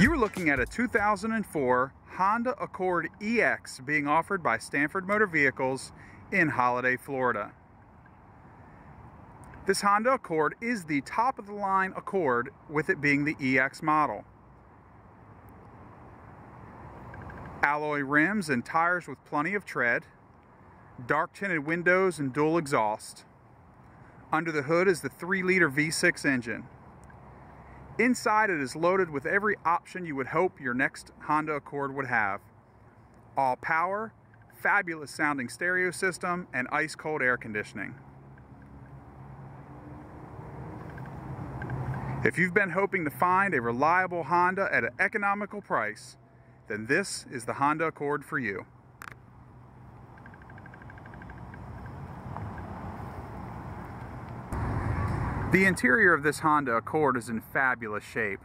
You are looking at a 2004 Honda Accord EX being offered by Stanford Motor Vehicles in Holiday, Florida. This Honda Accord is the top of the line Accord with it being the EX model. Alloy rims and tires with plenty of tread, dark tinted windows and dual exhaust. Under the hood is the 3 liter V6 engine. Inside it is loaded with every option you would hope your next Honda Accord would have. All power, fabulous sounding stereo system, and ice cold air conditioning. If you've been hoping to find a reliable Honda at an economical price, then this is the Honda Accord for you. The interior of this Honda Accord is in fabulous shape.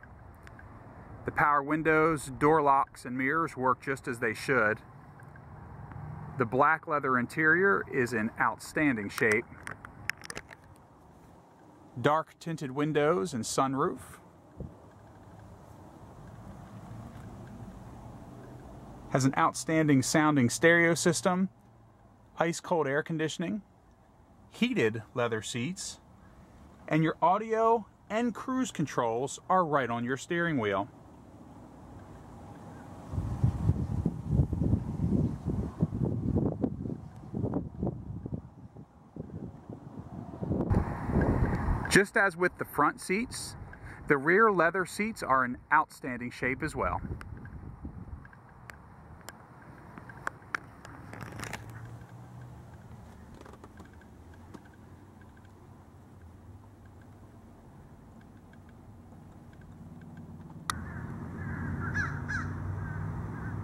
The power windows, door locks, and mirrors work just as they should. The black leather interior is in outstanding shape. Dark tinted windows and sunroof. Has an outstanding sounding stereo system, ice cold air conditioning, heated leather seats, and your audio and cruise controls are right on your steering wheel. Just as with the front seats, the rear leather seats are in outstanding shape as well.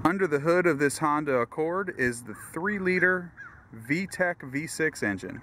Under the hood of this Honda Accord is the 3 liter VTEC V6 engine.